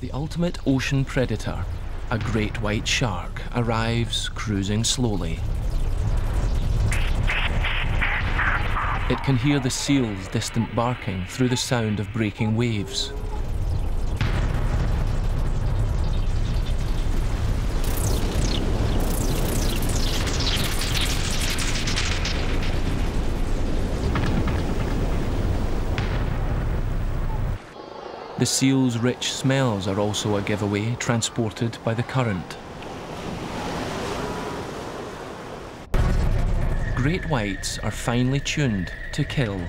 The ultimate ocean predator, a great white shark, arrives cruising slowly. It can hear the seal's distant barking through the sound of breaking waves. The seal's rich smells are also a giveaway transported by the current. Great whites are finely tuned to kill.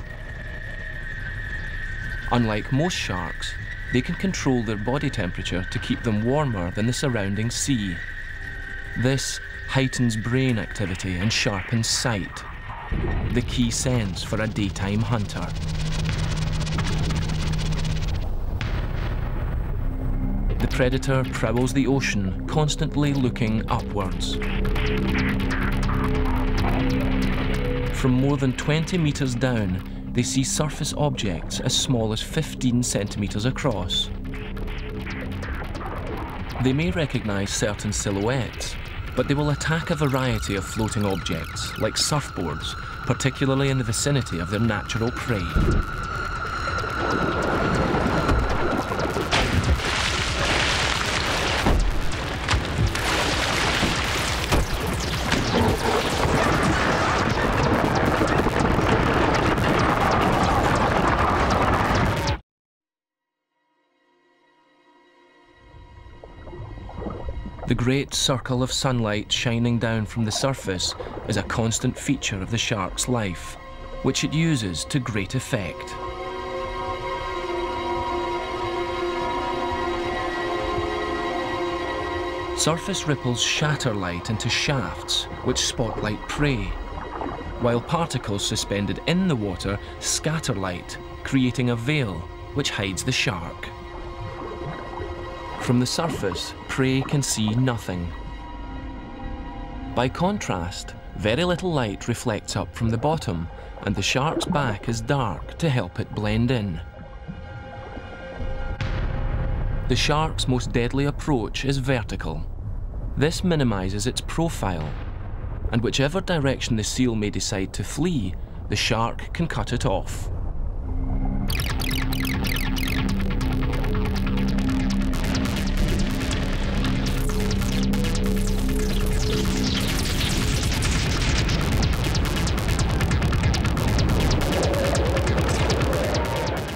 Unlike most sharks, they can control their body temperature to keep them warmer than the surrounding sea. This heightens brain activity and sharpens sight, the key sense for a daytime hunter. Predator prowls the ocean, constantly looking upwards. From more than 20 metres down, they see surface objects as small as 15 centimetres across. They may recognise certain silhouettes, but they will attack a variety of floating objects, like surfboards, particularly in the vicinity of their natural prey. The great circle of sunlight shining down from the surface is a constant feature of the shark's life, which it uses to great effect. Surface ripples shatter light into shafts which spotlight prey, while particles suspended in the water scatter light, creating a veil which hides the shark. From the surface, prey can see nothing. By contrast, very little light reflects up from the bottom, and the shark's back is dark to help it blend in. The shark's most deadly approach is vertical. This minimises its profile, and whichever direction the seal may decide to flee, the shark can cut it off.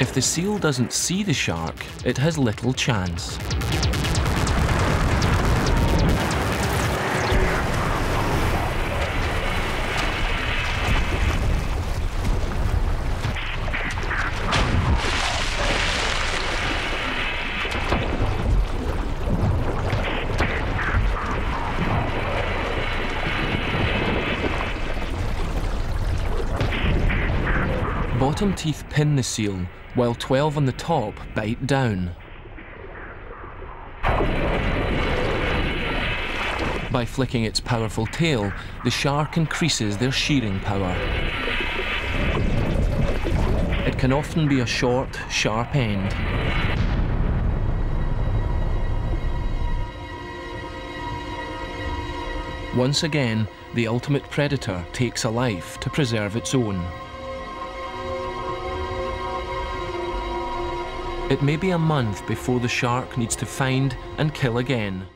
If the seal doesn't see the shark, it has little chance. Bottom teeth pin the seal, while 12 on the top bite down. By flicking its powerful tail, the shark increases their shearing power. It can often be a short, sharp end. Once again, the ultimate predator takes a life to preserve its own. It may be a month before the shark needs to find and kill again.